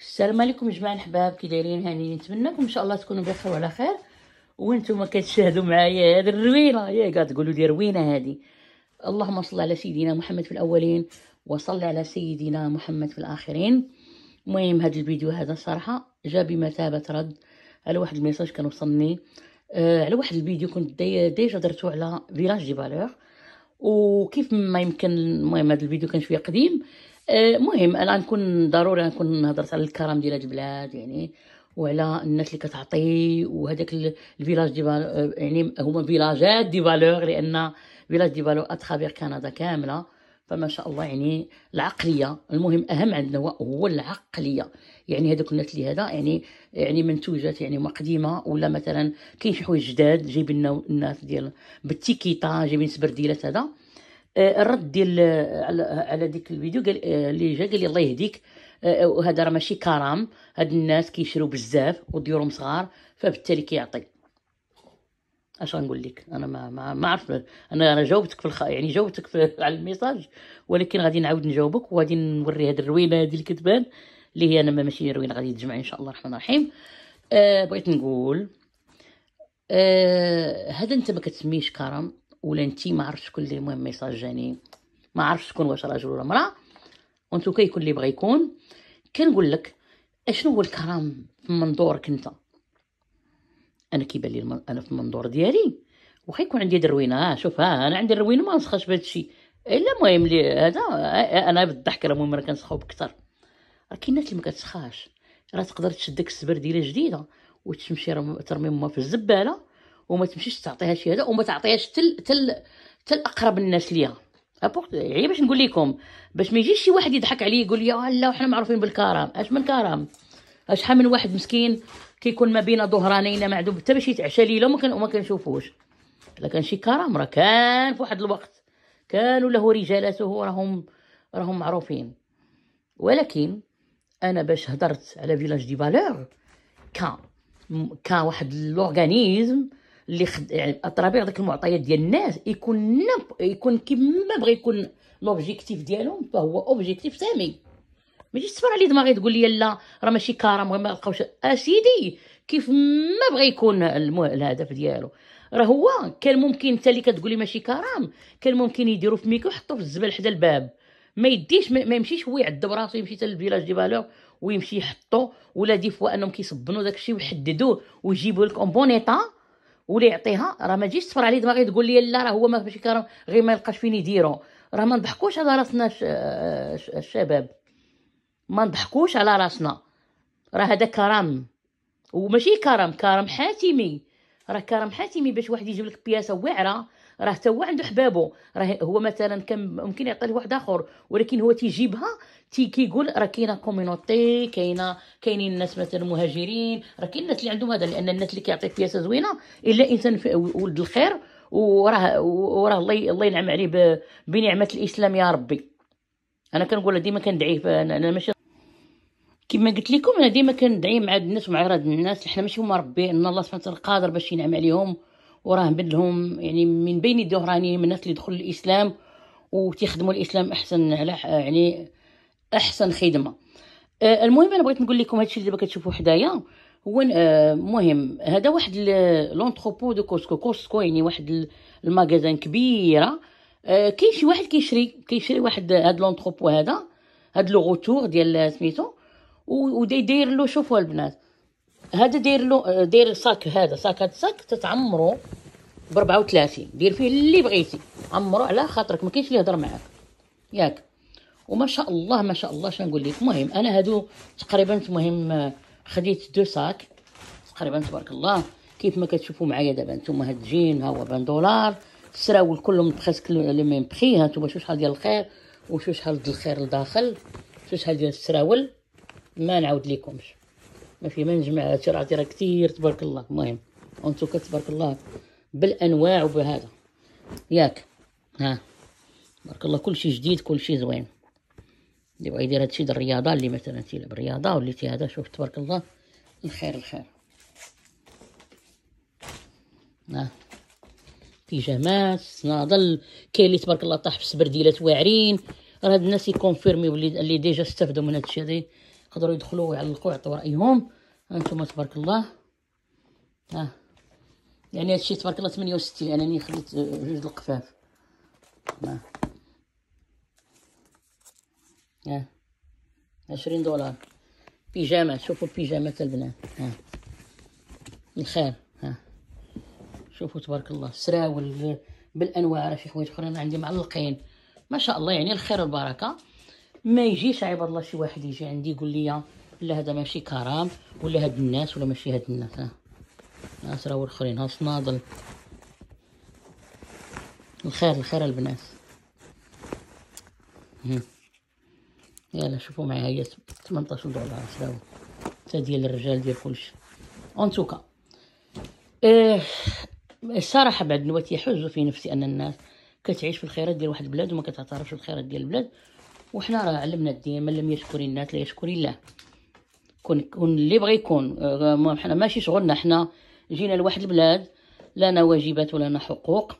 السلام عليكم جماعة الحباب كي دايرين هانيين نتمنىكم إن شاء الله تكونوا بخير وعلى خير. وأنتم كتشاهدوا معايا هذه الروينة يا قاعد تقولوا لي روينة هذه اللهم صل على سيدنا محمد في الأولين وصل على سيدنا محمد في الآخرين. المهم هذا الفيديو هذا صراحة جا بمثابة رد على واحد ال message كان وصلني آه على واحد الفيديو كنت déjà درتو على Village des Valeurs وكيف ما يمكن المهم هذا الفيديو كان شوية قديم. المهم آه أنا نكون ضروري نكون هضرت على الكرم ديال هاد البلاد يعني وعلى الناس اللي كتعطي وهذاك ال Village des يعني هما فيلاجات des Valeurs لأن Village des Valeurs à travers كندا كاملة. فما شاء الله يعني العقلية المهم أهم عندنا هو العقلية. يعني هذوك الناس اللي هذا يعني يعني منتوجات يعني قديمه ولا مثلا كاين شي حوايج جداد جايبين لنا الناس ديال بال étiquette جايبين سبرديلات هذا. آه، الرد ديال على, على ديك الفيديو قال آه، اللي جا قال لي الله يهديك. آه، وهذا راه ماشي كرم هاد الناس كيشرو بزاف وديورهم صغار فبالتالي كيعطي. اش غنقول لك؟ أنا ما ما, ما عرفت. أنا أنا جاوبتك في الخ... يعني جاوبتك في... على ال message ولكن غادي نعاود نجاوبك وغادي نوري هاد الروينة هادي اللي كتبان اللي هي أنا ماشي روينة غادي تجمع إن شاء الله. الرحمن الرحيم. آه بغيت نقول آه هذا أنت ما كتسميش كرم ولا انت ما عرفتش شكون اللي المهم ميساج جاني ما عرفتش شكون واش راجل ولا مراه وانتو كيكون اللي بغى يكون. كنقول لك أشنو هو الكرم في منظورك أنت؟ أنا كيبان لي. أنا في المنظور ديالي. واخا يكون عندي دروينة. شوف ها أنا عندي الروينه ما نسخاش بهذا الشيء إلا المهم لي هذا أنا بالضحك راه المهم راه كنسخاو بكثر راه كاين الناس اللي ما كتسخاش. راه تقدر تشد ديك السبرديله جديدة. وتمشي ترمي امها في الزبالة. وما تمشيش تعطيها شي هذا وما تعطيهاش تل تل تل أقرب الناس ليها يعني باش نقول لكم باش ما يجيش شي واحد يضحك عليه يقول يا لا وحنا معروفين بالكرم. أش من كرم؟ شحال من واحد مسكين كيكون ما بين ظهرانين معدوم؟ حتى باش يتعشى ليلة وما وما كنشوفوش. الا كان شي كرم راه كان في واحد الوقت. كانوا له رجالته راهم راهم معروفين. ولكن أنا باش هضرت على فيلاج دي فالور كان كان واحد لورغانيزم اللي خد يعني اطرابيغ داك المعطيات ديال الناس يكون نب... يكون كيما بغى يكون لوبجيكتيف ديالهم فهو اوبجيكتيف سامي ما تجيش تفر عليه دماغي تقول لي لا راه ماشي كرم ما لقاوش. أسيدي كيف ما بغى يكون الهدف ديالو. راه هو كان ممكن انت اللي كتقولي ماشي كرم كان ممكن يديروا في ميكو يحطوا في الزبل حدا الباب. ما يديش ما يمشيش هو يعذب راسو يمشي حتى لل Village des Valeurs ويمشي يحطو. ولا des fois أنهم كيصبنوا داكشي ويحددوه ويجيبوا لك en bon état ولا يعطيها؟ راه ما تجيش تفرع عليه دماغي تقول لي لا راه هو ما ماشي كرم غير ما يلقاش فين يديرو. راه ما نضحكوش على راسنا الشباب. ما نضحكوش على راسنا. راه هذا كرم. وماشي كرم كرم حاتمي. راه كرم حاتمي باش واحد يجيب لك بياسة واعرة. راه حتى هو عنده حبابه راه هو مثلا كان ممكن يعطي لواحد آخر ولكن هو تيجيبها تي كيقول راه كاينة communauté كاينة كاينين الناس مثلا مهاجرين. راه كاين الناس اللي عندهم هذا لأن الناس اللي كيعطيك بياسة زوينة إلا إنسان ولد الخير وراه وراه الله الله ينعم عليه بنعمة الإسلام يا ربي. أنا كنقول ديما كندعي أنا ماشي كما قلت لكم أنا ديما كندعي مع الناس ومع غير الناس حنا ماشي هما ربي إن الله سبحانه وتعالى قادر باش ينعم عليهم. وراه من لهم يعني من بين الدهراني من الناس اللي دخلوا الإسلام وتيخدموا الإسلام أحسن على يعني أحسن خدمة. آه المهم أنا بغيت نقول لكم هادشي اللي دابا كتشوفوا حدايا هو آه مهم. هذا واحد l'entrepôt de Costco. Costco يعني واحد ال magasin كبيرة. آه كاين شي واحد كيشري كيشري واحد هاد l'entrepôt هذا هاد le retour ديال سميتو وداير له شوفوا البنات. هذا داير له داير صاك هذا صاك هذا. الصاك تتعمرو ب 34 دير فيه اللي بغيتي. عمرو على خاطرك ما كاينش اللي يهضر معاك. ياك. وما شاء الله ما شاء الله شنو نقول لك؟ المهم أنا هادو تقريبا المهم خديت deux sacs تقريبا تبارك الله. كيف ما كتشوفوا معايا دابا نتوما هاد الجين ها هو 20 دولار. السراول كلهم presque les mêmes prix ها نتوما شوف شحال ديال الخير؟ وشوف شحال ديال الخير لداخل؟ شوف شحال ديال السراول؟ ما نعاود لكمش ما في ما نجمع شرعتي راه كثير تبارك الله. المهم وانتو تبارك الله بالأنواع وبهذا. ياك ها. تبارك الله كل شيء جديد كل شيء زوين. اللي بغا يدير هادشي د الرياضة اللي مثلا تيلعب الرياضه واللي تي هذا شوف تبارك الله الخير الخير. ها. بيجامات صنادل كاين اللي تبارك الله طاح في السبرديلات واعرين. راه هاد الناس ي confirmer يو اللي ديجا استفدوا من هادشي هذا يقدروا يدخلوا ويعلقوا يعطوا رأيهم. أنتم تبارك الله. ها. يعني هادشي تبارك الله 68 انني خديت جوج القفاف. ها. ها. 20 دولار. بيجامة شوفوا البيجامه تاع البنات. ها. الخير ها. شوفوا تبارك الله. سراول بالأنواع راه شي حوايج أخرين عندي معلقين. ما شاء الله يعني الخير والبركة. ما يجيش عباد الله شي واحد يجي عندي يقول لي لا هذا ماشي كرام ولا هاد الناس ولا ماشي هاد الناس. ها. ناس راهو الآخرين ها صنادل. الخير الخير البنات. يلا شوفوا معايا هي 18 دولار شراو حتى ديال الرجال ديال كلشي. أون توكا. إيه الصراحة بعد نوات يحز في نفسي أن الناس كتعيش في الخيرات ديال واحد البلاد وما كتعترفش بالخيرات ديال البلاد. وحنا راه علمنا الدين من لم يشكر الناس لا يشكر الله. كون كون اللي بغى يكون آه، حنا ماشي شغلنا حنا جينا لواحد البلاد لنا واجبات ولنا حقوق.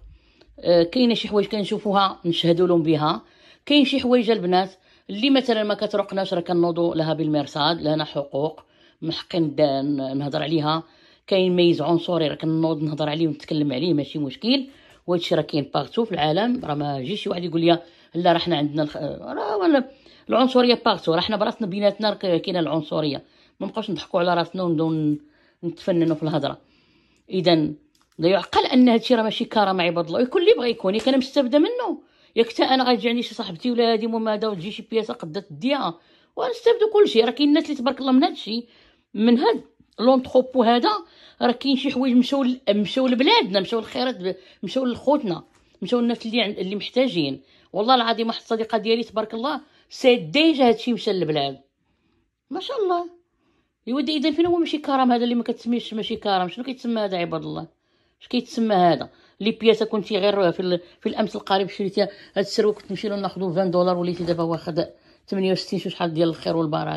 آه، كاينة شي حوايج كنشوفوها نشهدوا لهم بها. كاين شي حوايج البنات اللي مثلا ما كترقناش راه كنوضوا لها بالمرصاد لنا حقوق محقين نهضر عليها. كاين ميز عنصري راه كنوض نهضر عليه ونتكلم عليه ماشي مشكل. وهادشي راه كاين partout في العالم راه ما يجيش شي واحد يقول لي لا راه حنا عندنا الخ... راه العنصرية partout راه حنا براسنا بيناتنا كاينة العنصرية. ما نبقاوش نضحكوا على راسنا ونبداو نتفننوا في الهضرة. إذا لا يعقل أن هادشي راه ماشي كرامة عباد الله. يكون اللي بغى يكون ياك أنا مستافده منه ياك حتى أنا غتجي عندي شي صاحبتي ولا هادي ماما هذا وتجي شي بياسة قدات تديها ونستافدو كلشي راه كاين الناس اللي تبارك الله من هادشي من هاد l'entrepôt هذا راه كاين شي حوايج مشاو مشاو لبلادنا مشاو للخيرات مشاو لخوتنا مشاو الناس اللي اللي محتاجين. والله العظيم واحد الصديقه ديالي تبارك الله c'est déjà هادشي مشى للبلاد. ما شاء الله. يودي إذا فين هو ماشي كرم هذا اللي ما كتسميش ماشي كرم؟ شنو كيتسمى هذا عباد الله؟ اش كيتسمى هذا؟ لي بياسة كنتي غير في, في الأمس القريب شريتي هاد السروال كنت نمشي له ناخذو 20 دولار وليتي دابا واخد 68 شحال ديال الخير والبركة.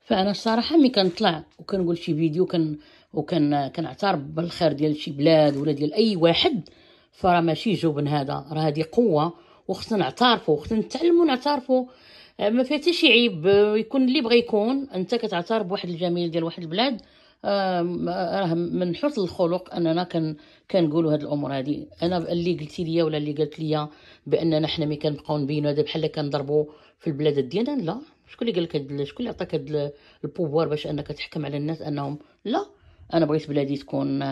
فأنا الصراحة ملي كنطلع وكنقول شي فيديو كان وكان كنعترف بالخير ديال شي بلاد ولا ديال أي واحد فراه ماشي جبن هذا. راه هذه قوة وخصنا نعترفوا خصنا نتعلموا نعترفوا. آه، ما فيها حتى شي عيب. آه، يكون اللي بغى يكون انت كتعترف بواحد الجميل ديال واحد البلاد راه من حسن الخلق اننا كن كنقولوا هاد الأمور هادي. أنا اللي قلتي ليا ولا اللي قالت ليا باننا حنا ملي كنبقاو نبينوا هذا بحال كنضربوا في البلاد ديالنا؟ لا. شكون اللي قال لك شكون اللي عطاك هاد ال pouvoir باش انك تحكم على الناس انهم لا. أنا بغيت بلادي تكون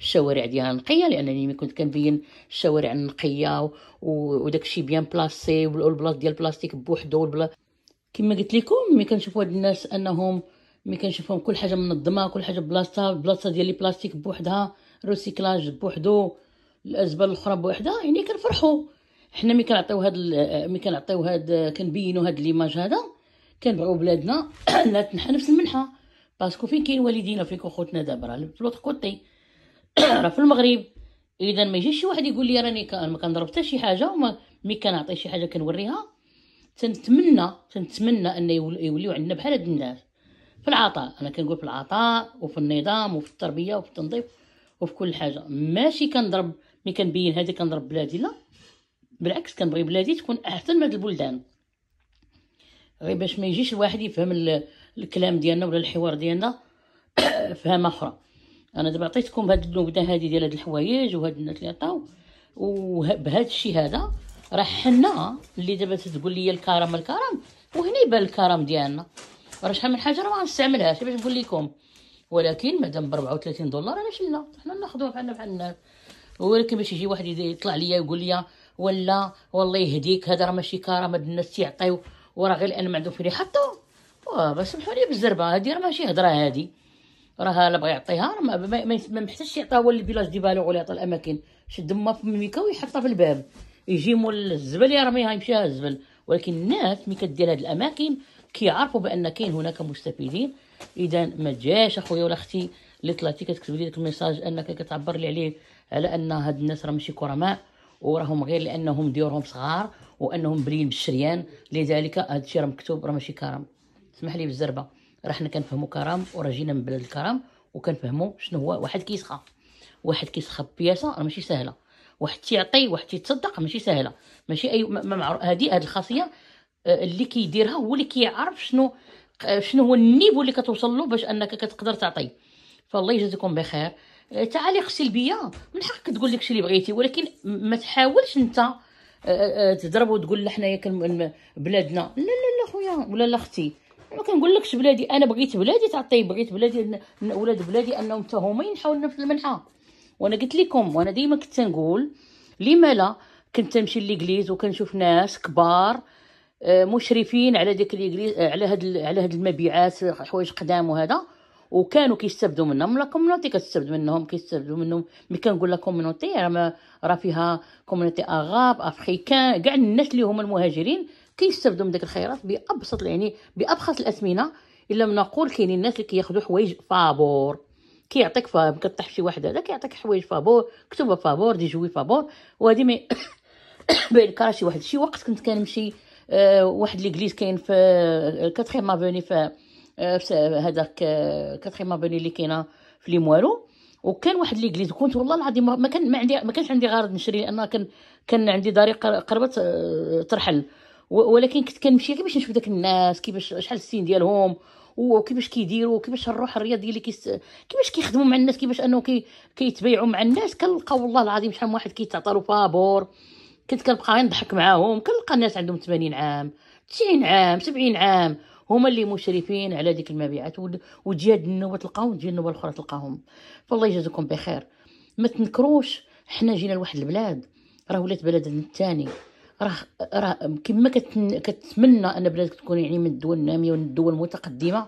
الشوارع ديالها نقية لأنني ملي كنت كنبين الشوارع نقية وداك الشيء bien placé والبلاص ديال البلاستيك بوحدو والبلا كما قلت لكم ملي كنشوفوا هاد الناس أنهم ملي كنشوفهم كل حاجة منظمة كل حاجة بلاصتها البلاصه ديال البلاستيك بوحدها recyclage بوحدو الأزبال الأخرى بوحدها يعني كنفرحوا حنا ملي كنعطيو هاد ملي كنعطيو هاد كنبينوا هاد l'image هذا كنبغيو بلادنا لا تنحى نفس المنحة. parce que فين كاين والدينا فين خوتنا دابا؟ راه في l'autre côté راه في المغرب. إذا ما يجيش شي واحد يقول لي راني ما كنضرب حتى شي حاجة وما مي كنعطي شي حاجة كنوريها. تنتمنى تنتمنى أن يوليو عندنا بحال هاد الناس. في العطاء. أنا كنقول في العطاء وفي النظام وفي التربية وفي التنظيف وفي كل حاجة. ماشي كنضرب مي كنبين هادي كنضرب بلادي لا. بالعكس كنبغي بلادي تكون أحسن من هاد البلدان. غير باش ما يجيش الواحد يفهم الكلام ديالنا ولا الحوار ديالنا فهم أخرى. أنا دابا عطيتكم هاد النبذه هادي ديال هاد الحوايج وهاد الناس اللي عطاو. وبهذا الشيء هذا راه حنا اللي دابا تقول لي الكرم الكرم وهنا يبان الكرم ديالنا. راه شحال من حاجة راه ما غنستعملهاش باش نقول لكم. ولكن مادام ب 34 دولار علاش لا حنا ناخذوها بحالنا بحال الناس. ولكن باش يجي واحد يطلع ليا يقول لي ولا والله يهديك هذا راه ماشي كرم هاد الناس تيعطيو وراه غير لأن ما عندهم فين يحطوا بس سمحوا لي بالزربة. هادي راه ماشي هضرة هادي راه لا بغى يعطيها ما, محتاجش يعطيها هو ال Village des Valeurs ولا يعطي الأماكن. شد ما في الميكا ويحطها في الباب. يجي مول الزبل يرميها يمشيها الزبل. ولكن الناس ملي كدير هاد الأماكن كيعرفوا بأن كاين هناك مستفيدين. إذا ما جاش أخويا ولا أختي اللي طلعتي كتكتب لي داك ال message أنك كتعبر لي عليه على أن هاد الناس راه ماشي كرماء وراهم غير لأنهم ديورهم صغار وأنهم مبليين بالشريان. لذلك هذا الشيء راه مكتوب راه ماشي كرم. اسمح لي بالزربة. راه حنا كنفهموا كرم وراه جينا من بلاد الكرم وكنفهموا شنو هو واحد كيسخى. واحد كيسخى بياسة راه ماشي سهلة. واحد تيعطي واحد تيتصدق ماشي سهلة. ماشي اي ما معروف هذه هذه الخاصية آه، اللي كيديرها هو اللي كيعرف شنو شنو هو النيفو اللي كتوصل له باش أنك كتقدر تعطي. فالله يجازيكم بخير. آه، تعاليق سلبيه من حقك تقول لك اللي بغيتي ولكن ما تحاولش انت آه، آه، تضرب وتقول حنايا بلادنا. لا لا لا خويا ولا لا أختي. ما كنقولكش بلادي أنا بغيت بلادي تعطي بغيت بلادي ولاد بلادي أنهم حتى هما ينحاو نفس المنحة. وأنا قلت لكم وأنا ديما كنت نقول لما لا كنت نمشي ل l'église وكنشوف ناس كبار مشرفين على ديك ال église على هاد على هاد المبيعات حوايج قدام وهذا. وكانوا كيستافدوا منهم. la communauté كتستافد منهم كيستافدوا منهم. ملي كنقول لك communauté راه فيها communauté arabe africaine كاع الناس اللي هما المهاجرين. كيستافدوا من ديك الخيرات بأبسط يعني بأبخص الأثمنة؟ إلا لم نقول كاينين الناس اللي كياخذوا حوايج فابور. كيعطيك فاب كطيح شي واحد هذا كيعطيك حوايج فابور كتبه فابور des jouets فابور. وهذه مي بين كراشي واحد شي وقت كنت كنمشي آه واحد l'église كاين في quatrième avenue في هذاك quatrième avenue اللي كاينة في Limoilou وكان واحد l'église كنت والله العظيم ما كان ما عندي ما كانش عندي غرض نشري لأن كان كان عندي داري قربت آه، ترحل ولكن كنت كنمشي باش نشوف داك الناس كيفاش شحال السين ديالهم وكيفاش كيديروا كيفاش الروح الرياضية اللي كيس كيفاش كيخدموا مع الناس كيفاش أنه كي كيتبايعوا مع الناس. كنلقى والله العظيم شحال من واحد كيتعطى له فابور كنت كنبقى نضحك معاهم. كنلقى الناس عندهم 80 عام 90 عام 70 عام. هما اللي مشرفين على ديك المبيعات. وتجي هاد النوبة تلقاهم وتجي النوبة الأخرى تلقاهم. فالله يجازيكم بخير. ما تنكروش حنا جينا لواحد البلاد. راه ولات بلد الثاني. راه راه كما كتمنى أن بلادك تكون يعني من الدول النامية ومن الدول المتقدمة.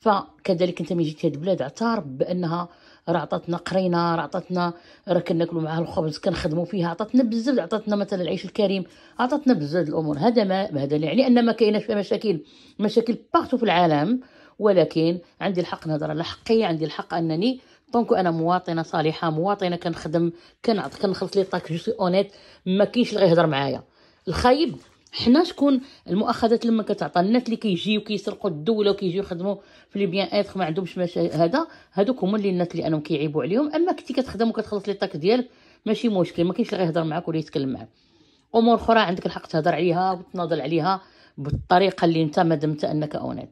فكذلك أنت ملي جيتي هاد البلاد اعترف بأنها راه عطاتنا قرينا راه عطاتنا راه كناكلوا معاها الخبز كنخدموا فيها عطاتنا بزاف عطاتنا مثلا العيش الكريم عطاتنا بزاف الأمور. هذا ما هذا يعني أن ما كايناش مشاكل مشاكل partout في العالم. ولكن عندي الحق نهضر على حقي عندي الحق أنني tant que أنا مواطنة صالحة مواطنة كنخدم كنعط كنخلص les taxes je suis honnête ما كاينش اللي غيهضر معايا. الخايب. حنا شكون المؤاخذات لما كتعطى الناس اللي كيجيو كيسرقوا الدولة وكيجيو يخدموا في le bien-être ما عندهمش. هذا هذوك هما اللي الناس اللي أنهم كيعيبوا عليهم. أما كنتي كتخدم وكتخلص les taxes ديالك ماشي مشكل ما كاينش اللي غيهضر معاك ولا يتكلم معاك. أمور أخرى عندك الحق تهضر عليها وتناضل عليها بالطريقة اللي أنت ما دمت أنك honnête.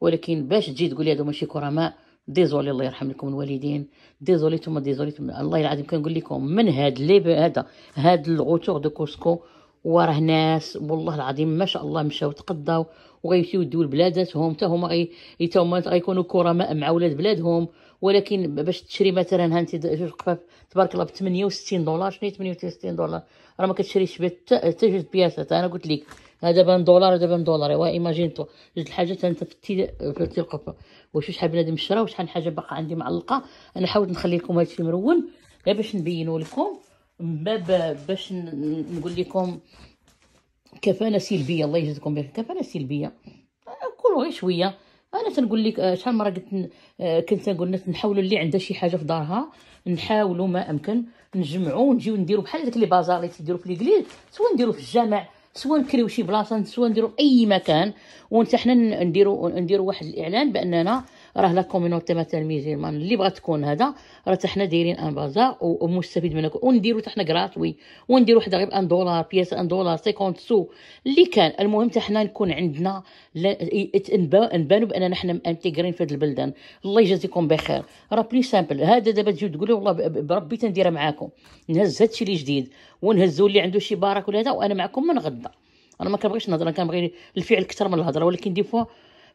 ولكن باش تجي تقول لي هادو ماشي كرماء désolé الله يرحم لكم الوالدين. désolé ثم désolé ثم الله العظيم كنقول لكم من هاد لي هذا هاد ال retour de Costco وراه ناس والله العظيم ما شاء الله مشاو تقداو وغيمشيو يديو لبلاداتهم حتى هما غي هما غيكونوا كرماء مع ولاد بلادهم. ولكن باش تشري مثلا هانتي جوج قفاف تبارك الله ب 68 دولار شنو 68 دولار؟ راه ما كتشريش بها حتى جوج بياسات. أنا قلت لك هذا ب un dollar هذا ب un dollar. أيوا imagine-toi جوج الحاجات أنت فتي فتي القفه واش شحال بنادم شرا وشحال حاجة باقا عندي معلقة. أنا حاولت نخلي لكم هادشي مرون غير باش نبينو لكم. باب باش نقول لكم كفانه سلبية الله يجزيكم بخير. كفانه سلبية؟ كلوا غير شوية. أنا تنقول لك آه، شحال مرة قلت آه، كنت نقول الناس نحاولوا اللي عندها شي حاجة في دارها نحاولوا ما أمكن نجمعوا ونجيو نديروا بحال داك les bazars اللي تيديروا في l'église سواء نديروا في الجامع سواء نكريو شي بلاصة سواء نديرو أي مكان. وأنت حنا نديرو نديرو واحد الإعلان بأننا راه la communauté مثلا musulmane اللي بغات تكون هذا راه حتى حنا دايرين un bazar ومستفيد منك. ونديرو حتى حنا gratuit ونديرو واحد غير un dollar pièce un dollar 50 sous اللي كان المهم حتى حنا نكون عندنا نبانو بأننا حنا intégré ين في هذه البلدان. الله يجازيكم بخير. راه par exemple هذا دابا تجيو تقولوا والله بربي تنديرها معاكم. نهز هادشي اللي جديد ونهزو اللي عنده شي بارك ولا هذا وأنا معكم من غدا. أنا ما كنبغيش نهضر أنا كنبغي الفعل أكثر من الهضرة ولكن des fois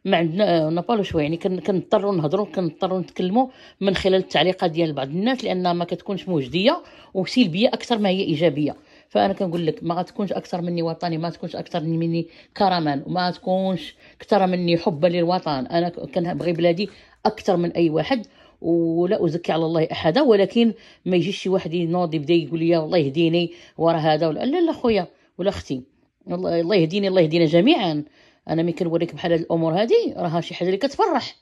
ما عندنا نابالو شوية. يعني كنضطروا نهضروا كنضطروا نتكلموا من خلال التعليقات ديال بعض الناس لأنها ما كتكونش مجديه وسلبية أكثر ما هي إيجابية. فأنا كنقول لك ما غتكونش أكثر مني وطني ما تكونش أكثر مني كرما وما تكونش أكثر مني حبا للوطن. أنا كنبغي بلادي أكثر من أي واحد ولا أزكي على الله أحدا. ولكن ما يجيش شي واحد ينوض يبدأ يقول لي الله يهديني ورا هذا ولا لا لا خويا ولا أختي. الله يهديني الله يهدينا جميعا. أنا ملي كنوريك بحال هاد الأمور هادي راه شي حاجة اللي كتفرح.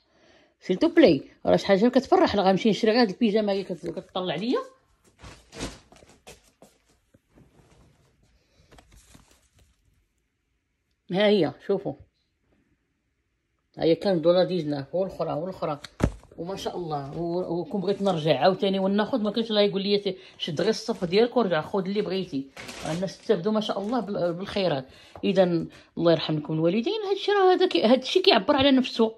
s'il te plaît راه شي حاجة كتفرح. راه غنمشي نشري غير هاد البيجامة هي كتطلع عليا. ها هي شوفوا ها هي كان دولار ديجنا. والاخرى والاخرى وما شاء الله. وكون بغيت نرجع عاوتاني وناخذ ما كاينش الله يقول لي شد غير الصف ديالك ورجع خذ اللي بغيتي. الناس استافدوا ما شاء الله بال- بالخيرات. اذا الله يرحم لكم الوالدين هادشي راه هذا هادشي كيعبر على نفسه.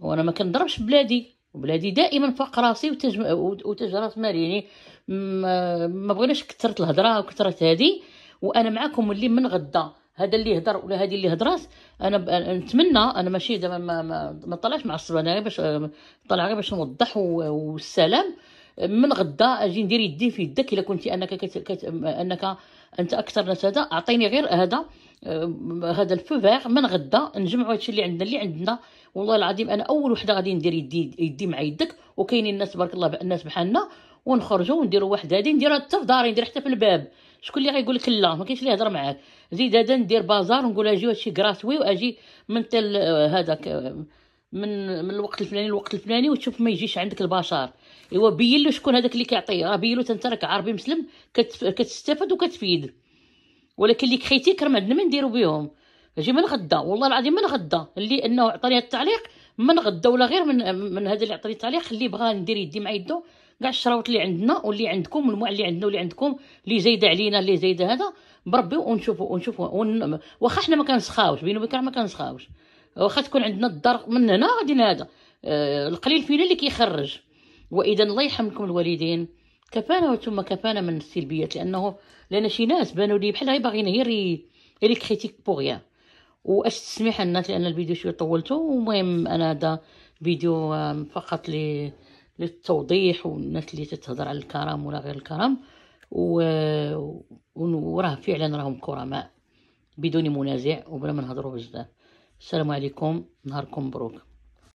وأنا ما كنضربش بلادي. بلادي دائما فوق راسي وتج وتج راس مالي يعني ما, ما بغيناش كثرت الهضرة وكثرت هذه وأنا معكم اللي من غدا. هذا اللي هضر ولا هذه اللي هضرات أنا نتمنى أنا ماشي دابا ما ما, ما طلعش مع أنا غير باش طلع غير باش نوضح. والسلام. من غدا أجي ندير يدي في يدك إلا كنتي أنك كت... كت... أنك أنت أكثر هذا أعطيني غير هذا آه، هذا الفو فيغ من غدا نجمعوا هادشي اللي عندنا اللي عندنا. والله العظيم أنا أول وحدة غادي ندير يدي يدي مع يدك. وكاينين الناس تبارك الله الناس بحالنا. ونخرجوا ونديروا واحد هذه نديرها حتى في داري ندير حتى في الباب. شكون اللي غيقول لك لا؟ ما كاينش اللي يهضر معاك. زيد هذا ندير بازار ونقول أجي هادشي كراسوي واجي من تل هذاك من من الوقت الفلاني للوقت الفلاني وتشوف ما يجيش عندك البشر. ايوا بين له شكون هذاك اللي كيعطيه راه بين له انت راك عربي مسلم كت- كتستافد وكتفيد ولكن اللي كخيتيك راه ما عندنا ما نديرو بهم أجي من غدا والله العظيم من غدا. اللي انه عطاني التعليق من غدا ولا غير من من هذا اللي عطاني التعليق اللي بغى ندير يدي مع يدو. كاع الشراوط اللي عندنا واللي عندكم والموع اللي عندنا واللي عندكم اللي زايده علينا اللي زايده هذا. بربي ونشوفوا ونشوفوا ون... واخا حنا ما كنسخاوش بينو وبين ما كنسخاوش. واخا تكون عندنا الدار من هنا غادي هذا. آه القليل فينا اللي كيخرج. وإذا الله يرحمكم الوالدين كفانا ثم كفانا من السلبيات لأنه لأن شي ناس بانوا لي بحال غير باغيين غير ي- غير كريتيك بوغيا وأش تسمح الناس لأن الفيديو شوية طولته ومهم أنا هذا فيديو فقط ل للتوضيح والناس اللي تتهضر على الكرم ولا غير الكرم و... وراه فعلا راهم كرماء بدون منازع وبلا ما نهضروا بزاف. السلام عليكم. نهاركم مبروك.